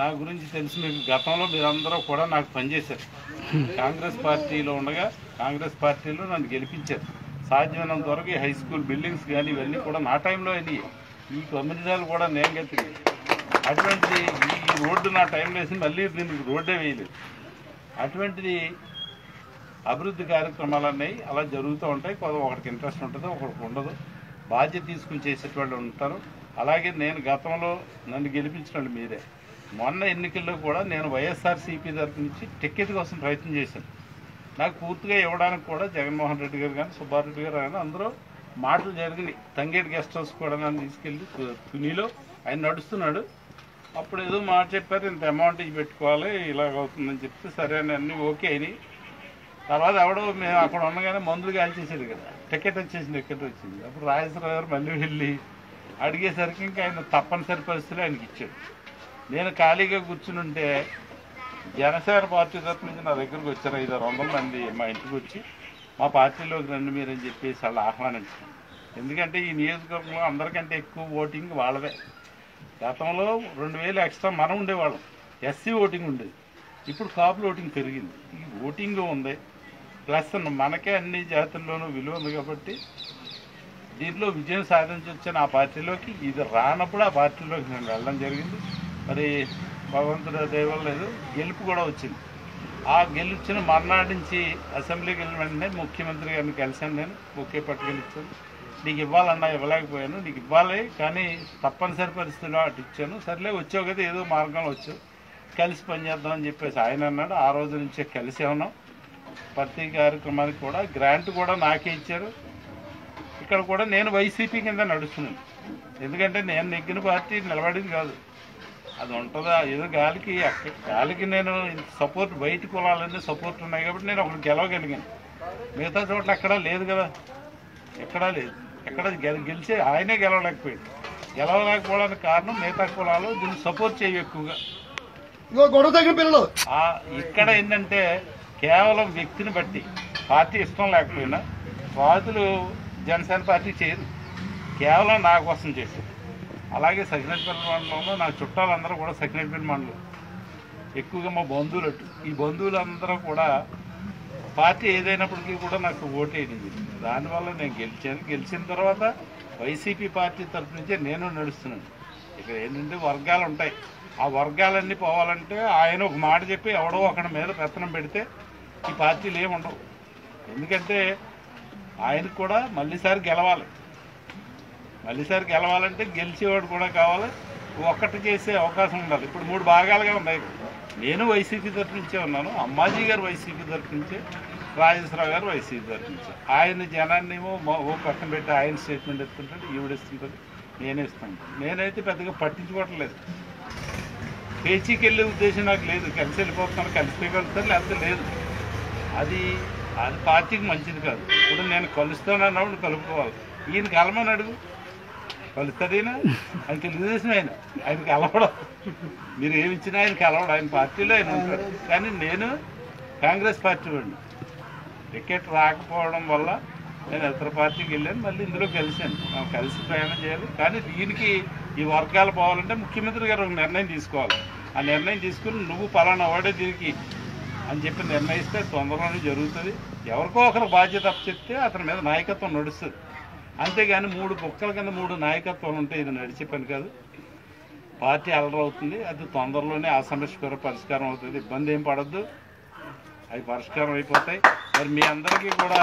నా గురించి తెలిసి మీకు గతంలో మీరందరూ కూడా నాకు పనిచేశారు. కాంగ్రెస్ పార్టీలో ఉండగా కాంగ్రెస్ పార్టీలో నన్ను గెలిపించారు. సాధ్యమైనంత వరకు హై స్కూల్ బిల్డింగ్స్ కానీ ఇవన్నీ కూడా నా టైంలో అయినాయి. ఈ కమ్యూనిటీలు కూడా నేను గెలిచింది అటువంటిది ఈ రోడ్డు నా టైంలో వేసి మళ్ళీ దీనికి రోడ్డే వేయలేదు. అటువంటిది అభివృద్ధి కార్యక్రమాలు అన్నీ అలా జరుగుతూ ఉంటాయి. కొంత ఒకరికి ఇంట్రెస్ట్ ఉంటుంది ఒకరికి ఉండదు. బాధ్యత తీసుకుని చేసేటోళ్ళు ఉంటారు. అలాగే నేను గతంలో నన్ను గెలిపించిన మీరే. మొన్న ఎన్నికల్లో కూడా నేను వైఎస్ఆర్సీపీ తరఫు నుంచి టికెట్ కోసం ప్రయత్నం చేశాను. నాకు పూర్తిగా ఇవ్వడానికి కూడా జగన్మోహన్ రెడ్డి గారు కానీ సుబ్బారెడ్డి గారు కానీ అందరూ మాటలు జరిగినాయి. తంగేటి గెస్ట్ హౌస్ కూడా నన్ను తీసుకెళ్ళి తునిలో ఆయన నడుస్తున్నాడు. అప్పుడు ఏదో మాట చెప్పారు ఇంత అమౌంట్ ఇవి పెట్టుకోవాలి ఇలాగ అవుతుందని చెప్తే సరే అని అన్నీ ఓకే అయినాయి. తర్వాత ఎవడో మేము అక్కడ ఉండగానే మందులు కాల్చేసేది కదా టికెట్ వచ్చేసింది టికెట్ వచ్చింది అప్పుడు రాజేశ్వరరావు గారు మళ్ళీ వెళ్ళి అడిగేసరికి ఇంకా ఆయన తప్పనిసరి పరిస్థితులు ఆయనకి ఇచ్చాడు. నేను ఖాళీగా కూర్చుని ఉంటే జనసేన పార్టీ తరఫు నుంచి నా దగ్గరకు వచ్చారు ఐదు ఆరు వందల మంది మా ఇంటికి వచ్చి మా పార్టీలోకి రండి మీరని చెప్పేసి వాళ్ళు ఆహ్వానించారు ఎందుకంటే ఈ నియోజకవర్గంలో అందరికంటే ఎక్కువ ఓటింగ్ వాళ్ళదే గతంలో రెండు వేలు ఎక్స్ట్రా మనం ఉండేవాళ్ళం. ఎస్సీ ఓటింగ్ ఉండేది. ఇప్పుడు కాపులు ఓటింగ్ పెరిగింది. ఈ ఓటింగ్ ఉంది. ప్లస్ మనకే అన్ని జాతుల్లోనూ విలువ ఉంది కాబట్టి దీంట్లో విజయం సాధించొచ్చిన ఆ పార్టీలోకి ఇది రానప్పుడు ఆ పార్టీలోకి నేను వెళ్ళడం జరిగింది. మరి భగవంతుడు దైవం లేదు గెలుపు కూడా వచ్చింది. ఆ గెలిచిన మర్నాటి నుంచి అసెంబ్లీకి వెళ్ళిన వెంటనే ముఖ్యమంత్రి గారిని కలిశాను నేను ఒకే పట్టుకెళ్ళిచ్చాను నీకు ఇవ్వాలన్నా ఇవ్వలేకపోయాను నీకు ఇవ్వాలి కానీ తప్పనిసరి పరిస్థితిలో అటు ఇచ్చాను. సర్లే వచ్చావు కదా ఏదో మార్గంలో వచ్చావు. కలిసి పనిచేద్దామని చెప్పేసి ఆయన అన్నాడు. ఆ రోజు నుంచే కలిసే ఉన్నాం. ప్రతి కార్యక్రమానికి కూడా గ్రాంట్ కూడా నాకే ఇచ్చారు. ఇక్కడ కూడా నేను వైసీపీ కింద నడుస్తున్నాను. ఎందుకంటే నేను నెగ్గిన పార్టీ నిలబడింది కాదు. అది ఉంటుందా? ఏదో గాలికి గాలికి నేను సపోర్ట్ బయట కులాలన్నీ సపోర్ట్ ఉన్నాయి కాబట్టి నేను ఒకటి గెలవగలిగాను. మిగతా చోట్ల ఎక్కడా లేదు కదా. ఎక్కడా లేదు. ఎక్కడ గెల గెలిచే ఆయనే గెలవలేకపోయాడు. గెలవలేకపోవడానికి కారణం మిగతా కులాలు. దీన్ని సపోర్ట్ చేయవు ఎక్కువగా. ఇక్కడ ఏంటంటే కేవలం వ్యక్తిని బట్టి పార్టీ ఇష్టం లేకపోయినా వాదులు జనసేన పార్టీ చేయరు. కేవలం నా కోసం చేశారు అలాగే సకినేటిపల్లి మండలంలో నా చుట్టాలందరూ కూడా సకినేటిపల్లి మండలం. ఎక్కువగా మా బంధువులు అటు. ఈ బంధువులందరూ కూడా పార్టీ ఏదైనప్పటికీ కూడా నాకు ఓటేది దానివల్ల నేను గెలిచాను గెలిచిన తర్వాత వైసీపీ పార్టీ తరఫు నుంచే నేను నడుస్తున్నాను. ఇక్కడ ఏంటంటే వర్గాలు ఉంటాయి. ఆ వర్గాలన్నీ పోవాలంటే ఆయన ఒక మాట చెప్పి ఎవడో ఒకడి మీద పెత్తనం పెడితే ఈ పార్టీలు ఏమి ఉండవు. ఎందుకంటే ఆయనకు కూడా మళ్ళీసారి గెలవాలి. మళ్ళీసారి గెలవాలంటే గెలిచేవాడు కూడా కావాలి. ఒక్కటి చేసే అవకాశం ఉండాలి. ఇప్పుడు మూడు భాగాలుగా ఉన్నాయి. నేను వైసీపీ తరఫు నుంచే ఉన్నాను. అమ్మాజీ గారు వైసీపీ తరఫు నుంచే రాజేశ్వరరావు గారు వైసీపీ తరఫు నుంచే. ఆయన జనాన్ని ఏమో ఓ పక్కన పెట్టి ఆయన స్టేట్మెంట్ ఇస్తుంటాడు ఈవిడ ఇస్తుంటాడు నేనే ఇస్తాను. నేనైతే పెద్దగా పట్టించుకోవట్లేదు. పేచీకి వెళ్ళే ఉద్దేశం నాకు లేదు. కలిసి వెళ్ళిపోతున్నాను కలిసి వెళ్తాను లేకపోతే లేదు. అది అది పార్టీకి మంచిది కాదు. ఇప్పుడు నేను కలుస్తానన్నప్పుడు కలుపుకోవాలి. ఈయన కలమని అడుగు కలుస్తాడైనా? ఆయన తెలుగుదేశం ఆయన ఆయన కలవడం మీరు ఏమి ఇచ్చినా ఆయన కలవడం ఆయన పార్టీలో ఆయన ఉంటారు కానీ నేను కాంగ్రెస్ పార్టీ వాడిని. టికెట్ రాకపోవడం వల్ల నేను ఇతర పార్టీకి వెళ్ళాను. మళ్ళీ ఇందులో కలిశాను. కలిసి ప్రయాణం చేయాలి. కానీ దీనికి ఈ వర్గాలు పోవాలంటే ముఖ్యమంత్రి గారు ఒక నిర్ణయం తీసుకోవాలి. ఆ నిర్ణయం తీసుకుని నువ్వు పలానా వాడే దీనికి అని చెప్పి నిర్ణయిస్తే తొందరలోనే జరుగుతుంది. ఎవరికో ఒకరు బాధ్యత అప్పచెప్తే అతని మీద నాయకత్వం నడుస్తుంది. అంతేగాని మూడు కుక్కల కింద మూడు నాయకత్వాలు ఉంటే ఇది నడిచే పని కాదు. పార్టీ అలరవుతుంది అది తొందరలోనే ఆ సమస్య కూడా పరిష్కారం అవుతుంది. ఇబ్బంది ఏం పడద్దు. అవి పరిష్కారం అయిపోతాయి. మరి మీ అందరికీ కూడా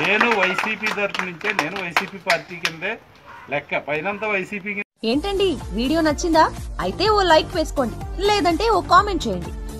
నేను వైసీపీ తరఫు నుంచే నేను వైసీపీ పార్టీ కిందే లెక్క. పైనంతా వైసీపీ ఏంటండి? వీడియో నచ్చిందా? అయితే ఓ లైక్ వేసుకోండి. లేదంటే ఓ కామెంట్ చేయండి.